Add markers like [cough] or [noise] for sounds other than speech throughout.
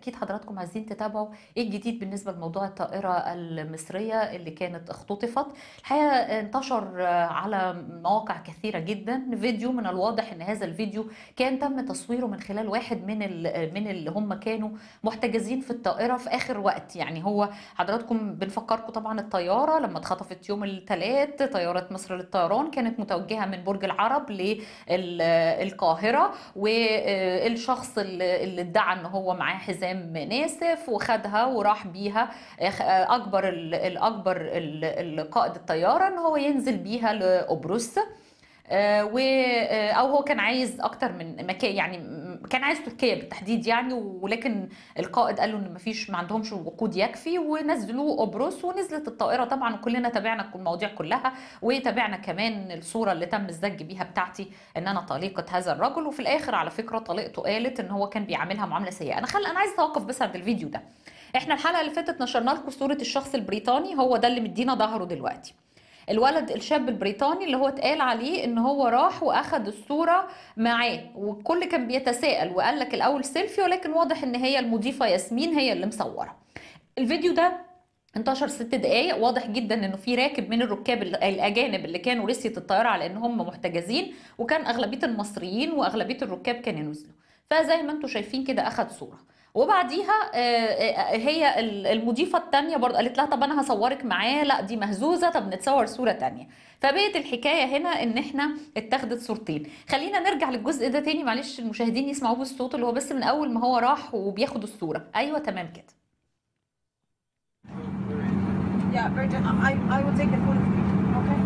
أكيد حضراتكم عايزين تتابعوا إيه الجديد بالنسبة لموضوع الطائرة المصرية اللي كانت اختطفت. الحقيقة انتشر على مواقع كثيرة جدا فيديو من الواضح إن هذا الفيديو كان تم تصويره من خلال واحد من من اللي هم كانوا محتجزين في الطائرة في آخر وقت. يعني هو حضراتكم بنفكركم طبعا الطيارة لما اتخطفت يوم الثلاث طيارة مصر للطيران كانت متوجهة من برج العرب للقاهره والشخص اللي ادعى إن هو معاه حزام ناسف وخدها وراح بيها أكبر ال- الاكبر ال- القائد الطيارة إن هو ينزل بيها لقبرص آه، آه، أو هو كان عايز أكتر من مكان يعني كان عايز تركيا بالتحديد يعني ولكن القائد قال له إن مفيش ما عندهمش وقود يكفي ونزلوه قبرص ونزلت الطائرة طبعا وكلنا تابعنا المواضيع كلها وتابعنا كمان الصورة اللي تم الزج بيها بتاعتي إن أنا طليقه هذا الرجل. وفي الآخر على فكرة طليقته قالت إن هو كان بيعاملها معاملة سيئة. أنا خل أنا عايز أتوقف بس عند الفيديو ده. إحنا الحلقة اللي فاتت نشرنا لكم صوره الشخص البريطاني هو ده اللي مدينا ظهره دلوقتي. الولد الشاب البريطاني اللي هو اتقال عليه إن هو راح وأخد الصورة معاه والكل كان بيتساءل وقال لك الأول سيلفي ولكن واضح إن هي المضيفة ياسمين هي اللي مصورة. الفيديو ده انتشر ست دقايق واضح جدا إنه في راكب من الركاب ال- الأجانب اللي كانوا رسية الطيارة على إن هم محتجزين وكان أغلبية المصريين وأغلبية الركاب كانوا نزلوا فزي ما أنتم شايفين كده أخد صورة. وبعديها آه، آه، هي ال- المضيفة الثانية برضه قالت لها طب أنا هصورك معاه لا دي مهزوزة طب نتصور صورة تانية فبقت الحكاية هنا إن إحنا اتاخدت صورتين خلينا نرجع للجزء ده تاني معلش المشاهدين يسمعوه بالصوت اللي هو بس من أول ما هو راح وبياخد الصورة أيوه تمام كده Yeah, Virgin, I, I will take the for you. Okay?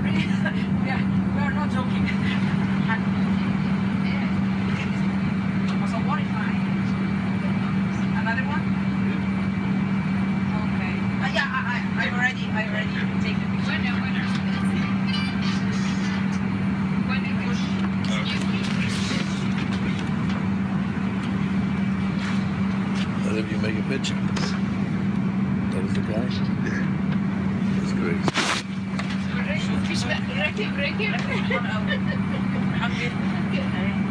[laughs] yeah, we are not joking. Bırakayım bırakayım. [laughs]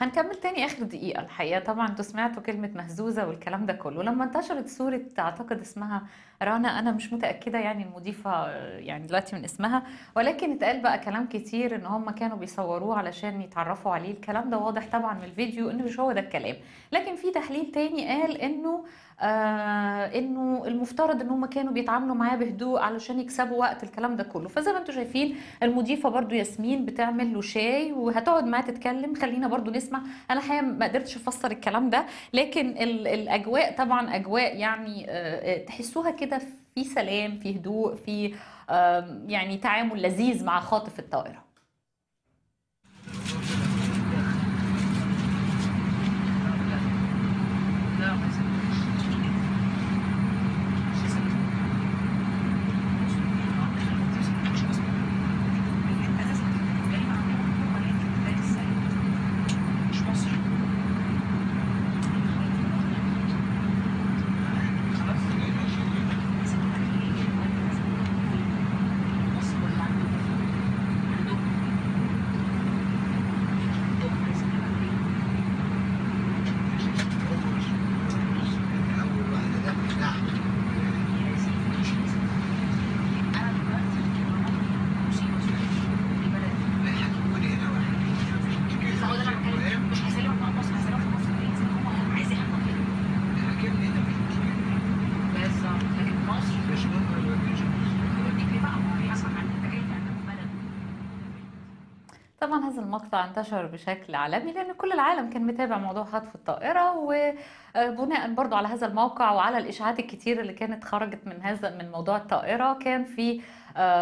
هنكمل تاني آخر دقيقة. الحقيقة طبعا أنتوا سمعتوا كلمة مهزوزة والكلام ده كله. لما انتشرت صورة أعتقد اسمها رنا أنا مش متأكدة يعني المضيفة آه، يعني دلوقتي من اسمها ولكن اتقال بقى كلام كتير إن هم كانوا بيصوروه علشان يتعرفوا عليه. الكلام ده واضح طبعا من الفيديو انه مش هو ده الكلام. لكن في تحليل تاني قال إنه آه إنه المفترض إن هم كانوا بيتعاملوا معاه بهدوء علشان يكسبوا وقت الكلام ده كله. فزي ما أنتم شايفين المضيفة برضو ياسمين بتعمل له شاي وهتقعد معاه تتكلم. خلينا برضو نسمع. أنا الحقيقة ما قدرتش أفسر الكلام ده لكن ال- الأجواء طبعا أجواء يعني آه، آه، تحسوها كده في سلام في هدوء في آم، يعني تعامل لذيذ مع خاطف الطائرة. طبعا هذا المقطع انتشر بشكل عالمي لأن كل العالم كان متابع موضوع خطف الطائرة وبناء برضو على هذا الموقع وعلى الإشاعات الكتير اللي كانت خرجت من هذا من موضوع الطائرة كان في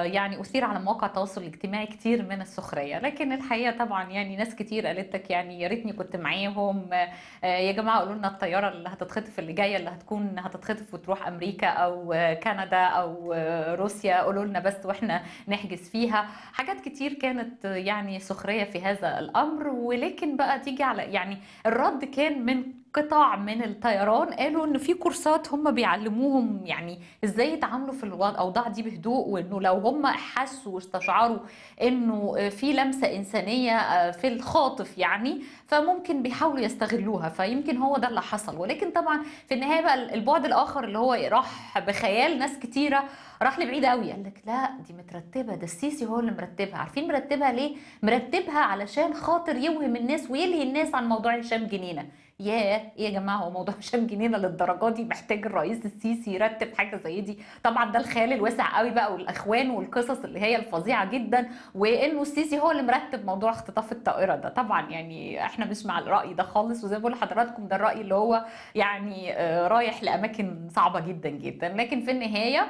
يعني أثير على مواقع التواصل الاجتماعي كتير من السخرية. لكن الحقيقة طبعا يعني ناس كتير قالت لك يعني يا ريتني كنت معاهم. آه، يا جماعة قولوا لنا الطيارة اللي هتتخطف اللي جاية اللي هتكون هتتخطف وتروح أمريكا أو آه، كندا آه، روسيا. قولوا لنا بس وإحنا نحجز فيها. حاجات كتير كانت آه، يعني سخرية في هذا الأمر. ولكن بقى تيجي على يعني الرد كان من قطاع من الطيران قالوا إن في كورسات هم بيعلموهم يعني إزاي يتعاملوا في الأوضاع دي بهدوء وإنه لو هم حسوا واستشعروا إنه في لمسة إنسانية في الخاطف يعني فممكن بيحاولوا يستغلوها. فيمكن هو ده اللي حصل. ولكن طبعا في النهاية بقى البعد الآخر اللي هو راح بخيال ناس كتيرة راح لبعيد قوي. قال لك لا دي مترتبة ده السيسي هو اللي مرتبها. عارفين مرتبها ليه؟ مرتبها علشان خاطر يوهم الناس ويلهي الناس عن موضوع هشام جنينة. ياه إيه يا جماعة هو موضوع [laughs] هشام جنينة للدرجة دي؟ محتاج الرئيس السيسي يرتب حاجة زي دي؟ طبعا ده الخيال الواسع قوي بقى والأخوان والقصص اللي هي الفظيعة جدا وإنه السيسي هو اللي مرتب موضوع اختطاف الطائرة ده. طبعا يعني إحنا مش مع الرأي ده خالص وزي ما بقول لحضراتكم ده الرأي اللي هو يعني آه، رايح لأماكن صعبة جدا جدا. لكن في النهاية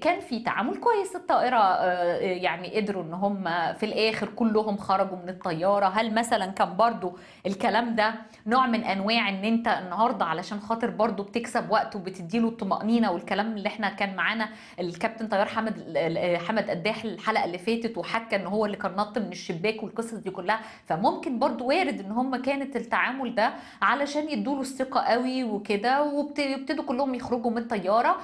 كان في تعامل كويس. الطائرة آه، يعني قدروا إن هم في الآخر كلهم خرجوا من الطيارة. هل مثلا كان برضو الكلام ده نوع من أنواع إن أنت النهاردة علشان خاطر برضو بتكسب وقت وبتديله الطمأنينة والكلام اللي إحنا كان معانا الكابتن طيار حمد حمد قداح الحلقة اللي فاتت وحكى إن هو اللي كان نط من الشباك والقصص دي كلها. فممكن برضو وارد إن هم كانت التعامل ده علشان يدوله الثقة قوي وكده ويبتدوا كلهم يخرجوا من الطيارة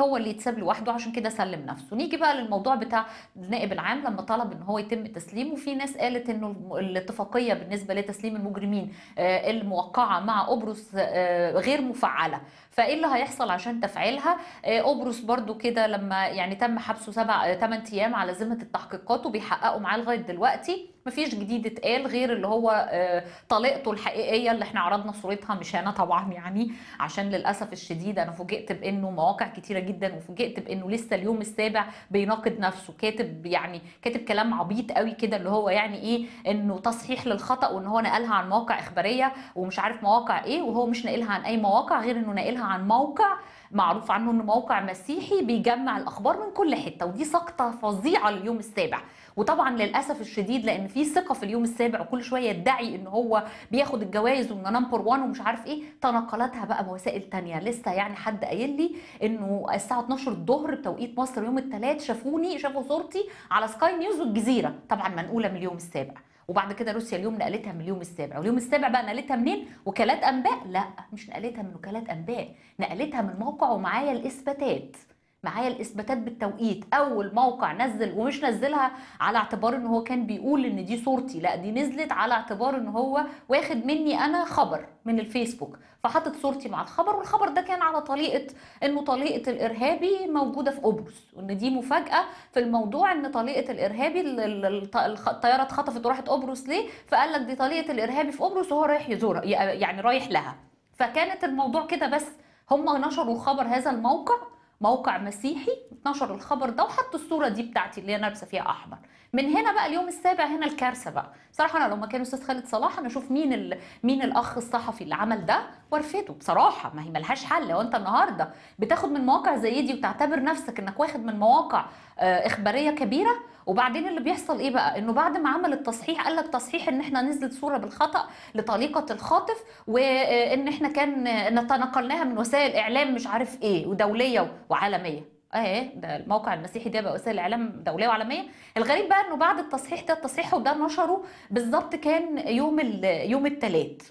وهو اللي يتساب لوحده عشان كده سلم نفسه. نيجي بقى للموضوع بتاع النائب العام لما طلب إن هو يتم تسليمه في ناس قالت إنه الاتفاقية بالنسبة لتسليم المجرمين آه، الموقعة مع قبرص آه، غير مفعلة. فإيه اللي هيحصل عشان تفعيلها؟ آه، قبرص برضو كده لما يعني تم حبسه سبع 8 أيام على ذمة التحقيقات وبيحققوا معاه لغاية دلوقتي. مفيش جديد اتقال غير اللي هو آه، طليقته الحقيقية اللي إحنا عرضنا صورتها مش أنا طبعا يعني. عشان للأسف الشديد أنا فوجئت بإنه مواقع كتيرة جدا وفوجئت بإنه لسه اليوم السابع بيناقض نفسه. كاتب يعني كاتب كلام عبيط قوي كده اللي هو يعني إيه؟ إنه تصحيح للخطأ وإن هو نقلها عن مواقع إخبارية ومش عارف مواقع إيه وهو مش ناقلها عن أي مواقع غير إنه ناقلها عن موقع معروف عنه إنه موقع مسيحي بيجمع الأخبار من كل حتة ودي سقطة فظيعة لليوم السابع. وطبعا للأسف الشديد لأن في ثقة في اليوم السابع وكل شوية يدعي إن هو بياخد الجوائز وانه number 1 ومش عارف إيه تناقلتها بقى بوسائل تانية. لسه يعني حد قايل لي إنه الساعة 12 الظهر بتوقيت مصر يوم الثلاث شافوني شافوا صورتي على سكاي نيوز والجزيرة طبعا منقولة من اليوم السابع. وبعد كده روسيا اليوم نقلتها من اليوم السابع واليوم السابع بقى نقلتها منين؟ وكالات أنباء؟ لا مش نقلتها من وكالات أنباء نقلتها من موقع ومعايا الإثباتات. معايا الإثباتات بالتوقيت. أول موقع نزل ومش نزلها على اعتبار إن هو كان بيقول إن دي صورتي. لأ دي نزلت على اعتبار إن هو واخد مني أنا خبر من الفيسبوك. فحطت صورتي مع الخبر والخبر ده كان على طليقه إنه طليقه الإرهابي موجودة في قبرص. وإن دي مفاجأة في الموضوع إن طليقه الإرهابي الطيارة اتخطفت وراحت قبرص ليه؟ فقال لك دي طليقه الإرهابي في قبرص وهو رايح يزورها يعني رايح لها. فكانت الموضوع كده بس. هم نشروا خبر هذا الموقع موقع مسيحي نشر الخبر ده وحطوا الصورة دي بتاعتي اللي أنا لابسه فيها أحمر. من هنا بقى اليوم السابع هنا الكارثة بقى. بصراحه أنا لو مكان أستاذ خالد صلاح أنا أشوف مين ال... مين الأخ الصحفي اللي عمل ده؟ وارفته بصراحة ما هي ملهاش حل. لو أنت النهارده بتاخد من مواقع زي دي وتعتبر نفسك إنك واخد من مواقع إخبارية كبيرة. وبعدين اللي بيحصل إيه بقى؟ إنه بعد ما عمل التصحيح قال لك تصحيح إن إحنا نزلت صورة بالخطأ لطليقة الخاطف وإن إحنا كان نتنقلناها من وسائل إعلام مش عارف إيه ودولية وعالمية. آه ده الموقع المسيحي ده بقى وسائل إعلام دولية وعالمية. الغريب بقى إنه بعد التصحيح ده التصحيح وده نشره بالظبط كان يوم يوم الثلاث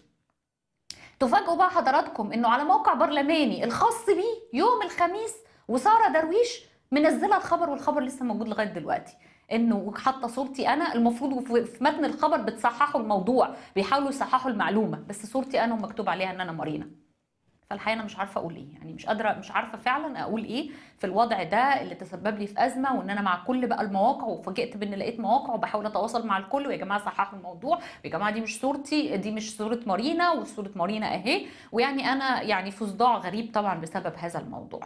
تفاجئوا بقى حضراتكم إنه على موقع برلماني الخاص بيه يوم الخميس وسارة درويش منزله الخبر والخبر لسه موجود لغايه دلوقتي. انه حاطه صورتي أنا المفروض في متن الخبر بتصححوا الموضوع بيحاولوا يصححوا المعلومة بس صورتي أنا ومكتوب عليها ان انا مارينا فالحقيقة أنا مش عارفة أقول إيه. يعني مش قادرة مش عارفة فعلا أقول إيه في الوضع ده اللي تسبب لي في أزمة وإن أنا مع كل بقى المواقع وفاجئت بإن لقيت مواقع وبحاول أتواصل مع الكل ويا جماعة صححوا الموضوع. ويا جماعة دي مش صورتي دي مش صورة مارينا وصورة مارينا أهي. ويعني أنا يعني في صداع غريب طبعا بسبب هذا الموضوع.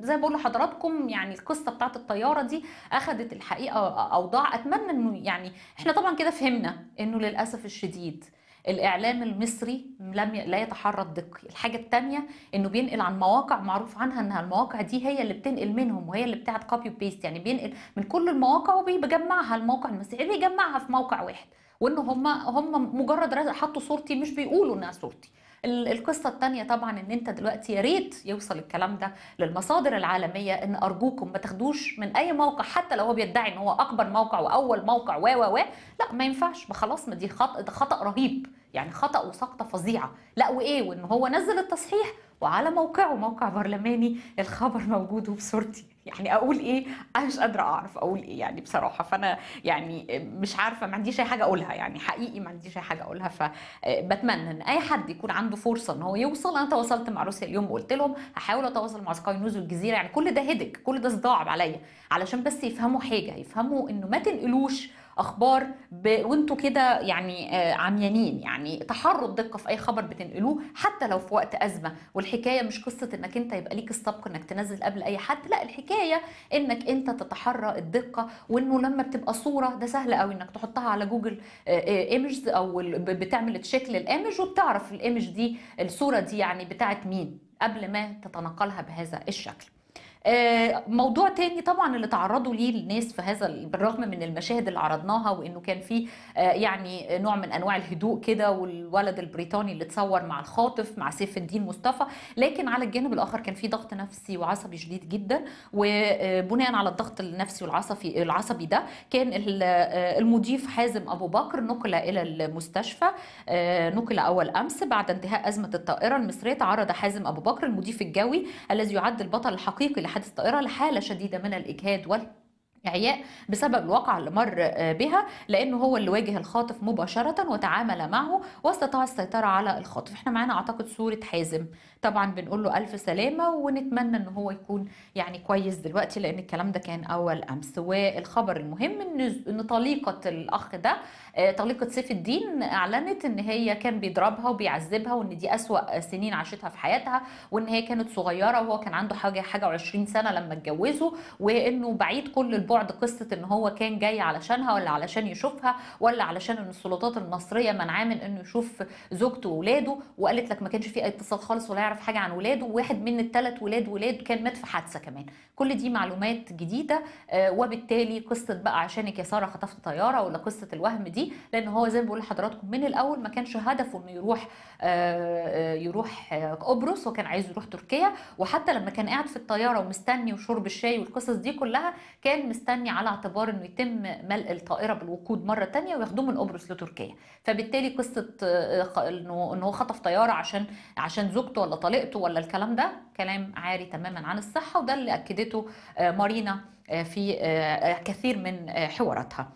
زي ما بقول لحضراتكم يعني القصة بتاعت الطيارة دي اخذت الحقيقة أوضاع. أتمنى إنه يعني إحنا طبعا كده فهمنا إنه للأسف الشديد الإعلام المصري لم. لا يتحرى الدقة الحاجة الثانية إنه بينقل عن مواقع معروف عنها إنها المواقع دي هي اللي بتنقل منهم وهي اللي بتاعت copy paste يعني بينقل من كل المواقع وبيجمعها الموقع المسيحي بيجمعها في موقع واحد. وان هم هم مجرد حطوا صورتي مش بيقولوا إنها صورتي. ال- القصة التانية طبعا إن أنت دلوقتي يا ريت يوصل الكلام ده للمصادر العالمية إن أرجوكم ما تاخدوش من أي موقع حتى لو هو بيدعي إن هو أكبر موقع وأول موقع و و و لا ما ينفعش. ما خلاص ما دي خطأ ده خطأ رهيب. يعني خطأ وسقطة فظيعة. لا وإيه؟ وإن هو نزل التصحيح وعلى موقعه موقع برلماني الخبر موجود وبصورتي. يعني أقول إيه؟ أنا مش قادرة أعرف أقول إيه يعني بصراحة. فأنا يعني مش عارفة ما عنديش أي حاجة أقولها يعني حقيقي ما عنديش أي حاجة أقولها. فبتمنى إن أي حد يكون عنده فرصة إن هو يوصل. أنا تواصلت مع روسيا اليوم وقلت لهم هحاول أتواصل مع سكاي نيوز والجزيرة يعني كل ده هدك كل ده صداع عليا. علشان بس يفهموا حاجة يفهموا إنه ما تنقلوش أخبار ب... وانتوا كده يعني آه، عميانين يعني تحروا الدقه في أي خبر بتنقلوه حتى لو في وقت أزمة. والحكاية مش قصة إنك أنت يبقى ليك السبق إنك تنزل قبل أي حد لا الحكاية إنك أنت تتحرى الدقة وإنه لما بتبقى صورة ده سهل قوي إنك تحطها على Google Images أو ال- ب- بتعمل check لل image وبتعرف ال image دي الصورة دي يعني بتاعت مين قبل ما تتنقلها بهذا الشكل. آه، موضوع تاني طبعا اللي تعرضوا ليه الناس في هذا ال- بالرغم من المشاهد اللي عرضناها وإنه كان في آه، يعني نوع من أنواع الهدوء كده والولد البريطاني اللي اتصور مع الخاطف مع سيف الدين مصطفى لكن على الجانب الآخر كان في ضغط نفسي وعصبي شديد جدا وبناء على الضغط النفسي والعصبي العصبي ده كان آه، المضيف حازم أبو بكر نقل إلى المستشفى آه، نقل أول أمس بعد انتهاء أزمة الطائرة المصرية تعرض حازم أبو بكر المضيف الجوي الذي يعد البطل الحقيقي لحادث الطائرة لحالة شديدة من الإجهاد وال إعياء بسبب الواقعة اللي مر آه، بها لأنه هو اللي واجه الخاطف مباشرة وتعامل معه واستطاع السيطرة على الخاطف. إحنا معانا أعتقد صورة حازم. طبعا بنقول له ألف سلامة ونتمنى أنه هو يكون يعني كويس دلوقتي لأن الكلام ده كان أول أمس. والخبر المهم أن طليقة الأخ ده آه، طليقة سيف الدين أعلنت أن هي كان بيضربها وبيعذبها وأن دي أسوأ سنين عاشتها في حياتها وأن هي كانت صغيرة وهو كان عنده حاجة حاجة و20 سنة لما اتجوزوا وإنه بعيد كل البعد قصة إن هو كان جاي علشانها ولا علشان يشوفها ولا علشان إن السلطات المصرية منعاه من إنه يشوف زوجته واولاده وقالت لك ما كانش في أي اتصال خالص ولا يعرف حاجة عن ولاده وواحد من الثلاث ولاد ولاد كان مات في حادثة كمان. كل دي معلومات جديدة آه، وبالتالي قصة بقى عشانك يا سارة خطفت طيارة ولا قصة الوهم دي لأن هو زي ما بقول لحضراتكم من الأول ما كانش هدفه إنه يروح آه، آه، يروح قبرص وكان عايز يروح تركيا. وحتى لما كان قاعد في الطيارة ومستني وشرب الشاي والقصص دي كلها كان مستني على اعتبار إنه يتم ملء الطائرة بالوقود مرة تانية وياخدوه من قبرص لتركيا. فبالتالي قصة آه، إنه إنه هو خطف طيارة عشان عشان زوجته ولا طليقته ولا الكلام ده كلام عاري تماما عن الصحة وده اللي أكدته آه، مارينا آه، في كثير من حواراتها.